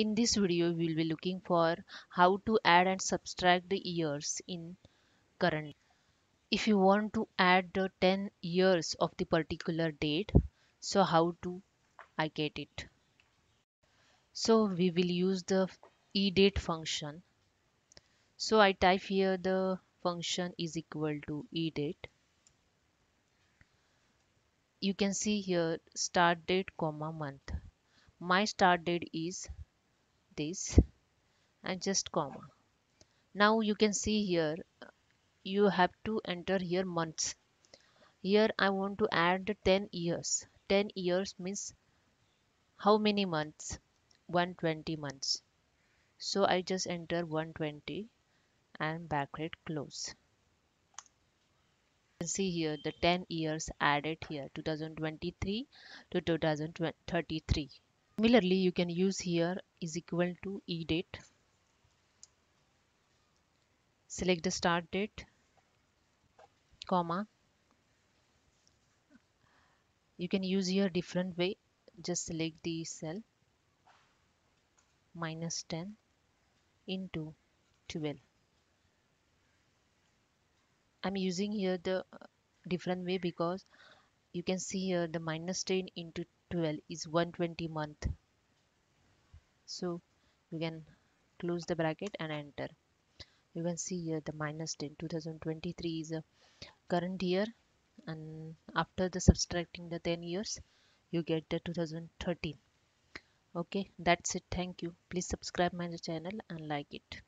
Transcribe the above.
In this video, we will be looking for how to add and subtract the years in current. If you want to add the 10 years of the particular date, so how to I get it. So we will use the edate function. So I type here the function is equal to edate. You can see here start date comma month. My start date is this and just comma. Now you can see here you have to enter here months. Here I want to add 10 years. 10 years means how many months? 120 months. So I just enter 120 and bracket close. You can see here the 10 years added here 2023 to 2033 Similarly, you can use here is equal to e date. Select the start date, comma. You can use here different way. Just select the cell minus 10 into 12. I'm using here the uh, different way because you can see here the minus 10 into 12 is 120 month so you can close the bracket and enter. You can see here the minus 10 2023 is a current year and after the subtracting the 10 years you get the 2013 okay that's it. Thank you. Please subscribe my channel and like it